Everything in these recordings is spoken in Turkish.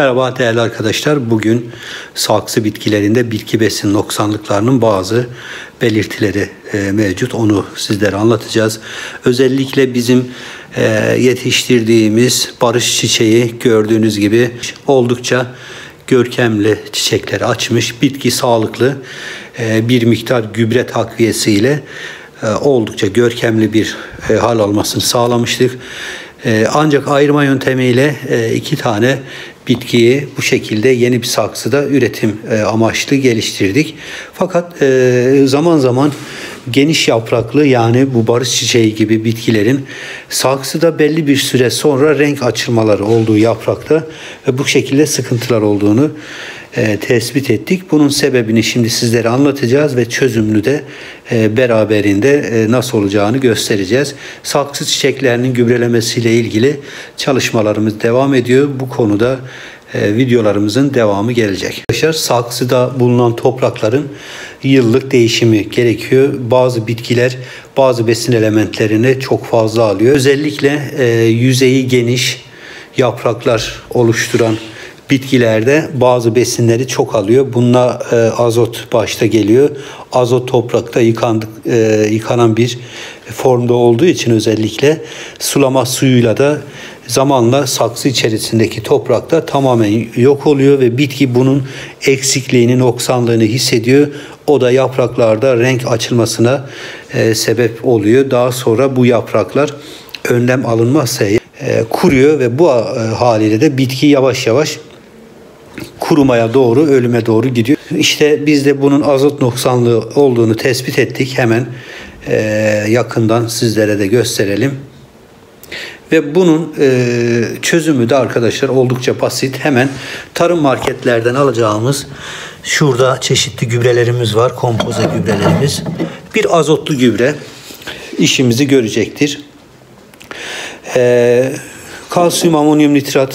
Merhaba değerli arkadaşlar. Bugün saksı bitkilerinde bitki besin noksanlıklarının bazı belirtileri e, mevcut. Onu sizlere anlatacağız. Özellikle bizim e, yetiştirdiğimiz barış çiçeği gördüğünüz gibi oldukça görkemli çiçekleri açmış. Bitki sağlıklı e, bir miktar gübre takviyesiyle oldukça görkemli bir hal almasını sağlamıştık. Ancak ayırma yöntemiyle iki tane bitkiyi bu şekilde yeni bir saksıda üretim e, amaçlı geliştirdik. Fakat e, zaman zaman geniş yapraklı yani bu barış çiçeği gibi bitkilerin saksıda belli bir süre sonra renk açılmaları olduğu yaprakta ve bu şekilde sıkıntılar olduğunu e, tespit ettik. Bunun sebebini şimdi sizlere anlatacağız ve çözümünü de e, beraberinde e, nasıl olacağını göstereceğiz. Saksı çiçeklerinin gübrelemesiyle ilgili çalışmalarımız devam ediyor. Bu konuda e, videolarımızın devamı gelecek. Arkadaşlar saksıda bulunan toprakların yıllık değişimi gerekiyor. Bazı bitkiler bazı besin elementlerini çok fazla alıyor. Özellikle e, yüzeyi geniş yapraklar oluşturan bitkilerde bazı besinleri çok alıyor. Bununla e, azot başta geliyor. Azot toprakta yıkandık, e, yıkanan bir formda olduğu için özellikle sulama suyuyla da zamanla saksı içerisindeki toprakta tamamen yok oluyor ve bitki bunun eksikliğini, noksanlığını hissediyor. O da yapraklarda renk açılmasına e, sebep oluyor. Daha sonra bu yapraklar önlem alınmazsa e, kuruyor ve bu e, haliyle de bitki yavaş yavaş kurumaya doğru, ölüme doğru gidiyor. İşte biz de bunun azot noksanlığı olduğunu tespit ettik. Hemen e, yakından sizlere de gösterelim. Ve bunun e, çözümü de arkadaşlar oldukça basit. Hemen tarım marketlerden alacağımız şurada çeşitli gübrelerimiz var. Kompoze gübrelerimiz. Bir azotlu gübre işimizi görecektir. E, kalsiyum amonyum nitrat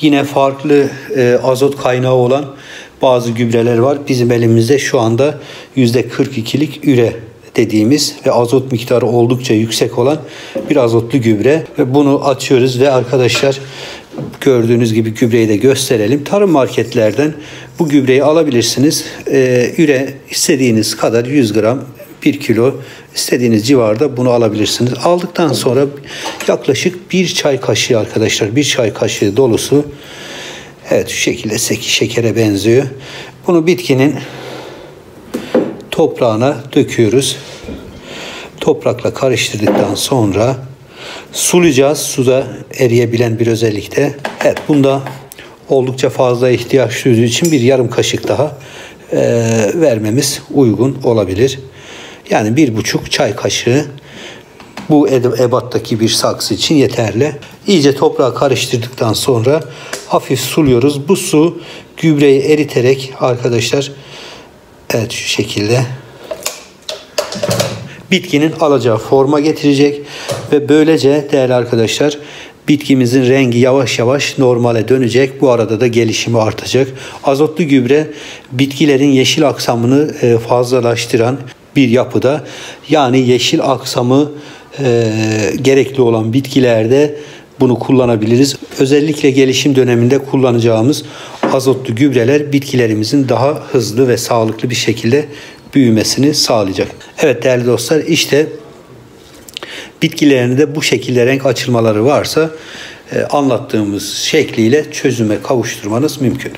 Yine farklı e, azot kaynağı olan bazı gübreler var. Bizim elimizde şu anda %42'lik üre dediğimiz ve azot miktarı oldukça yüksek olan bir azotlu gübre. Ve bunu açıyoruz ve arkadaşlar gördüğünüz gibi gübreyi de gösterelim. Tarım marketlerden bu gübreyi alabilirsiniz. Ee, üre istediğiniz kadar 100 gram 1 kilo istediğiniz civarda bunu alabilirsiniz. Aldıktan sonra yaklaşık bir çay kaşığı arkadaşlar bir çay kaşığı dolusu evet şu şekilde şekere benziyor. Bunu bitkinin toprağına döküyoruz. Toprakla karıştırdıktan sonra sulayacağız. Suda eriyebilen bir özellikte. Evet bunda oldukça fazla ihtiyaç duyduğu için bir yarım kaşık daha e, vermemiz uygun olabilir. Yani bir buçuk çay kaşığı bu ebattaki bir saksı için yeterli. İyice toprağa karıştırdıktan sonra hafif suluyoruz. Bu su gübreyi eriterek arkadaşlar evet şu şekilde bitkinin alacağı forma getirecek ve böylece değerli arkadaşlar bitkimizin rengi yavaş yavaş normale dönecek. Bu arada da gelişimi artacak. Azotlu gübre bitkilerin yeşil aksamını e, fazlalaştıran bir yapıda. Yani yeşil aksamı e, gerekli olan bitkilerde bunu kullanabiliriz. Özellikle gelişim döneminde kullanacağımız azotlu gübreler bitkilerimizin daha hızlı ve sağlıklı bir şekilde büyümesini sağlayacak. Evet değerli dostlar işte bitkilerinde bu şekilde renk açılmaları varsa e, anlattığımız şekliyle çözüme kavuşturmanız mümkün.